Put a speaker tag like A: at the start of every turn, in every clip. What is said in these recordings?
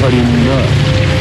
A: 足りんな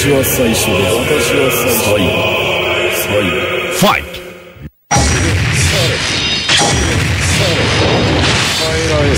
B: 私は最初で。私は最後。最後。
C: Fight!
D: 帰らえ